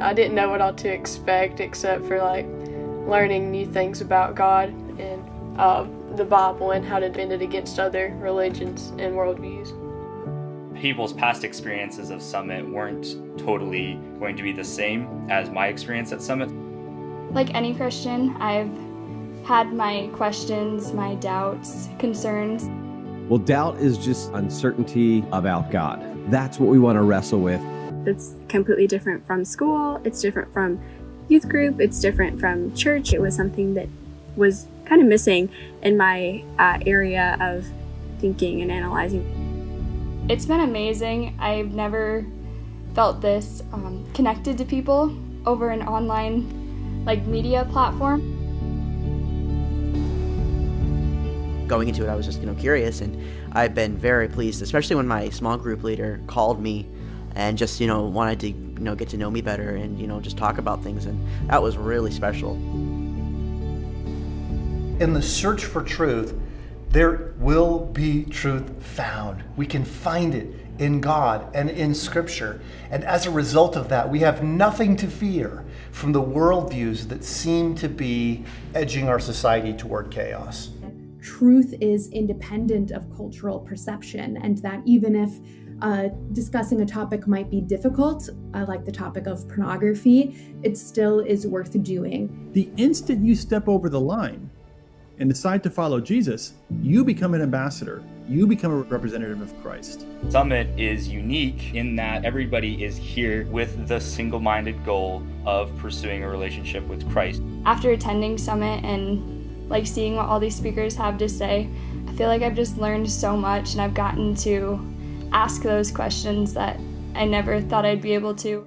I didn't know what all to expect except for like learning new things about God and uh, the Bible and how to defend it against other religions and worldviews. People's past experiences of Summit weren't totally going to be the same as my experience at Summit. Like any Christian, I've had my questions, my doubts, concerns. Well, doubt is just uncertainty about God. That's what we want to wrestle with. It's completely different from school, it's different from youth group, it's different from church. It was something that was kind of missing in my uh, area of thinking and analyzing. It's been amazing. I've never felt this um, connected to people over an online like media platform. Going into it, I was just you know curious, and I've been very pleased, especially when my small group leader called me and just you know wanted to you know get to know me better and you know just talk about things, and that was really special. In the search for truth, there will be truth found. We can find it in God and in Scripture. And as a result of that, we have nothing to fear from the worldviews that seem to be edging our society toward chaos truth is independent of cultural perception, and that even if uh, discussing a topic might be difficult, uh, like the topic of pornography, it still is worth doing. The instant you step over the line and decide to follow Jesus, you become an ambassador. You become a representative of Christ. Summit is unique in that everybody is here with the single minded goal of pursuing a relationship with Christ. After attending Summit and like seeing what all these speakers have to say. I feel like I've just learned so much and I've gotten to ask those questions that I never thought I'd be able to.